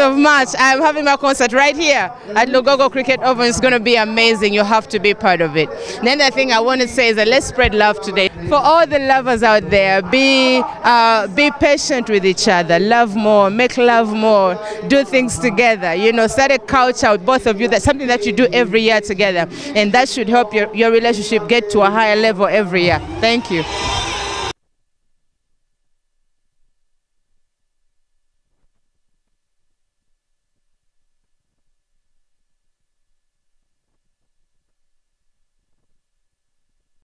of March, I'm having my concert right here at Lugogo Cricket Oval. It's going to be amazing. You have to be part of it. Then the thing I want to say is that let's spread love today. For all the lovers out there, be uh, be patient with each other. Love more, make love more, do things together. You know, set a culture with both of you. That's something that you do every year together, and that should help your, your relationship get to a higher level every year. Thank you.